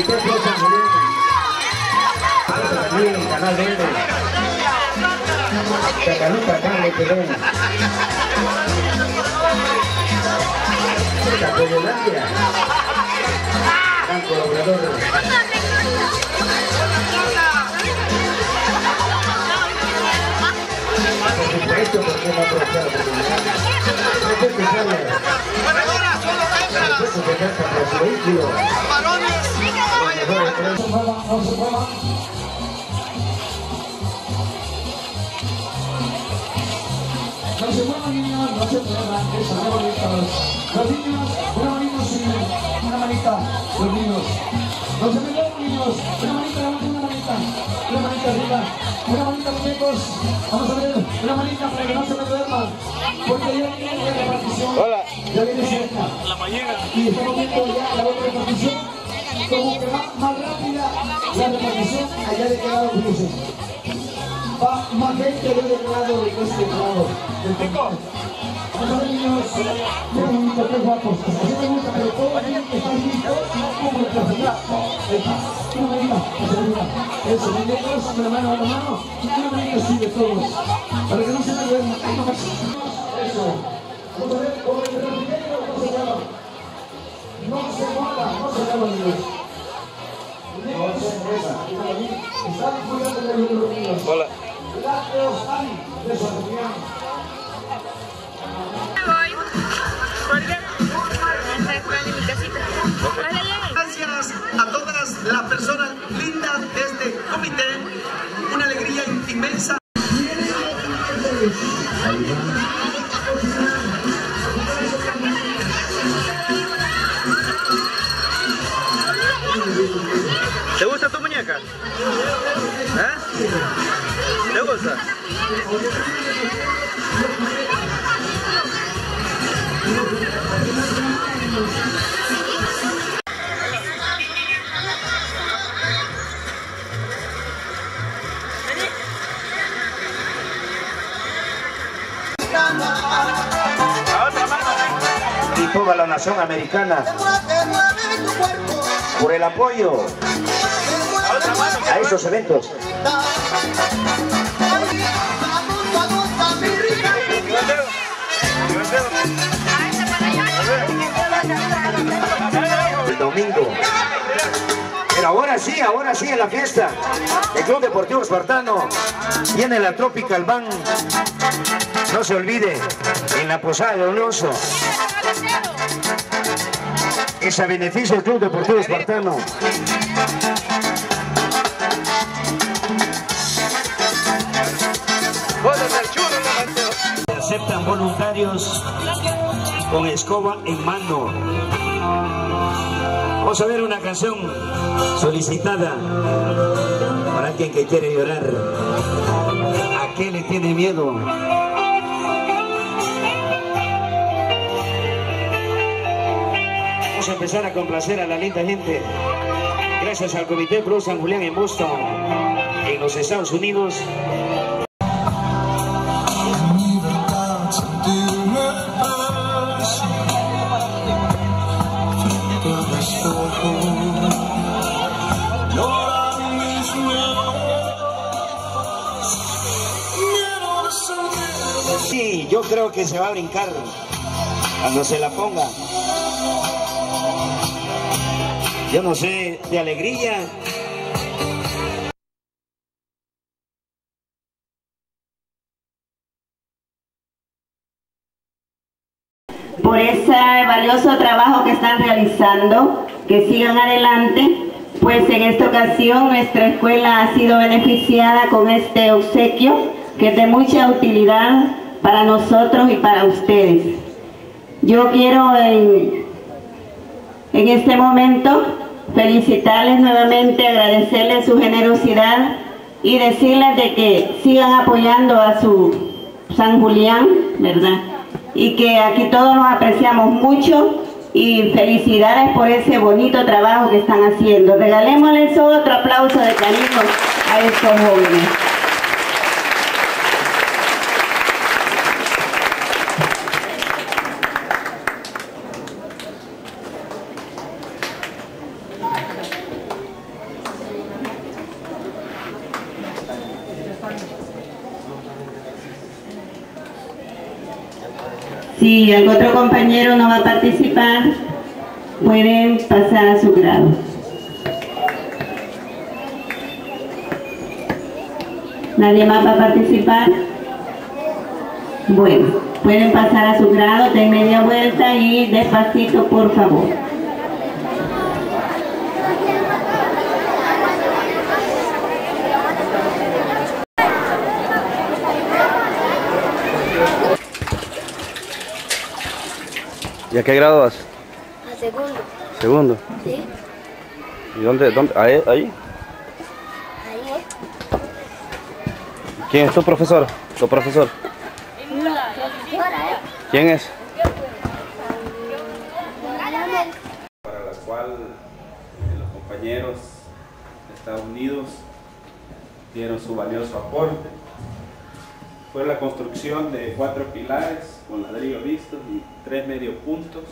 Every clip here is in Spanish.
Comité Pro San Julián. Aquí en Canal Verde. Chacaluca, acá le quedó. Chacoyolandia. Gran colaborador. Por supuesto, porque no aprovechar la oportunidad. Hay que escucharle. Después se por su vehículo. Los mejores precios. No se muevan niños, no se muevan, eso, qué bonitos. Los niños, una manita sí, una manita, los niños. No se muevan niños, una manita, una manita, una manita arriba, una manita muñecos. Vamos a ver, una manita para que no se me duerman, porque ya viene la repartición, ya viene cerca. Y estamos viendo ya la otra repartición, como que va más rápida la repartición allá de cada fíjense va más gente de este lado y de este lado del a ver niños, qué bonito, qué guapos. Así me gusta, pero todos tienen que estar listos como el profesor. Una manita. Eso, muñecos, con la mano a la mano. Una manita así de todos. Para que no se me duerman. Ahí nomás. Eso. No se llama. No se mueva, no se llama niños. Hola. Toda la nación americana por el apoyo a estos eventos. Domingo. Pero ahora sí, ahora sí en la fiesta. El Club Deportivo Espartano tiene la Tropical Band. No se olvide, en la Posada de Olioso. Es a beneficio del Club Deportivo Espartano. Aceptan voluntarios con escoba en mano. Vamos a ver una canción solicitada para alguien que quiere llorar. ¿A qué le tiene miedo? Vamos a empezar a complacer a la linda gente. Gracias al Comité Pro San Julián en Boston, en los Estados Unidos. Sí, yo creo que se va a brincar cuando se la ponga. Yo no sé, de alegría. por ese valioso trabajo que están realizando, que sigan adelante, pues en esta ocasión nuestra escuela ha sido beneficiada con este obsequio que es de mucha utilidad para nosotros y para ustedes. Yo quiero en, en este momento felicitarles nuevamente, agradecerles su generosidad y decirles de que sigan apoyando a su San Julián, ¿verdad? Y que aquí todos nos apreciamos mucho y felicidades por ese bonito trabajo que están haciendo. Regalémosles otro aplauso de cariño a estos jóvenes. Si algún otro compañero no va a participar, pueden pasar a su grado. ¿Nadie más va a participar? Bueno, pueden pasar a su grado, den media vuelta y despacito, por favor. ¿Y a qué grado vas? A segundo. Segundo. Sí. ¿Y dónde? dónde? Ahí, ahí. Ahí. ¿Quién es tu profesor? ¿Tu profesor? Profesora, ¿eh? ¿Quién es? Para la cual eh, los compañeros de Estados Unidos dieron su valioso aporte. Fue la construcción de cuatro pilares con ladrillo visto y tres medio puntos.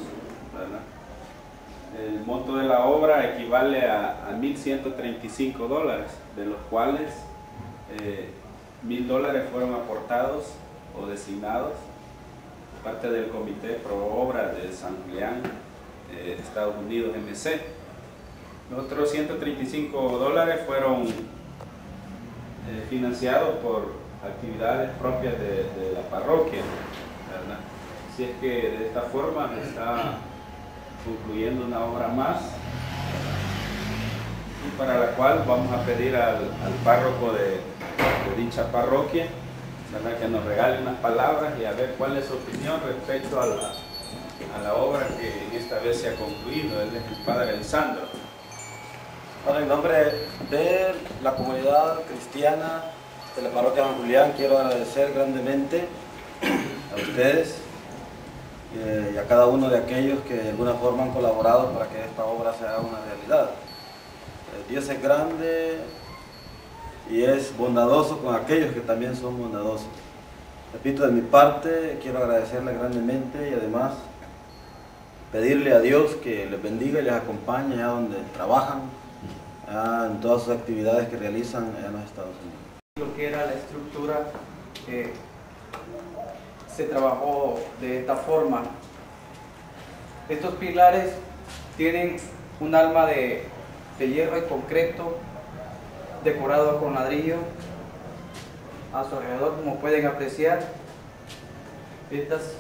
El monto de la obra equivale a, a 1.135 dólares, de los cuales eh, 1.000 dólares fueron aportados o designados parte del Comité Pro Obra de San Julián, eh, Estados Unidos, MC. Los otros 135 dólares fueron eh, financiados por actividades propias de, la parroquia. ¿verdad? Así es que de esta forma está concluyendo una obra más y para la cual vamos a pedir al, al párroco de, dicha parroquia que nos regale unas palabras y a ver cuál es su opinión respecto a la, a la obra que esta vez se ha concluido. Él es el padre Elsandro. Bueno, en nombre de la comunidad cristiana de la parroquia San Julián, quiero agradecer grandemente a ustedes eh, y a cada uno de aquellos que de alguna forma han colaborado para que esta obra sea una realidad. Dios es grande y es bondadoso con aquellos que también son bondadosos. Repito, de mi parte, quiero agradecerle grandemente y además pedirle a Dios que les bendiga y les acompañe allá donde trabajan, en todas sus actividades que realizan en los Estados Unidos. Lo que era la estructura eh, se trabajó de esta forma. Estos pilares tienen un alma de, de hierro y concreto decorado con ladrillo a su alrededor como pueden apreciar. Estas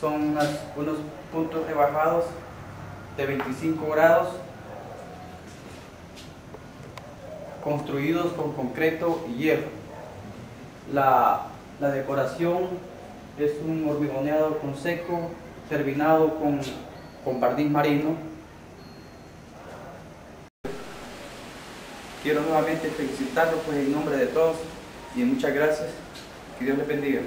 son unas- unos puntos rebajados de 25 grados construidos con concreto y hierro. La, la decoración es un hormigoneado con seco, terminado con, con marino. Quiero nuevamente felicitarlos pues, en nombre de todos y muchas gracias. Que Dios les bendiga.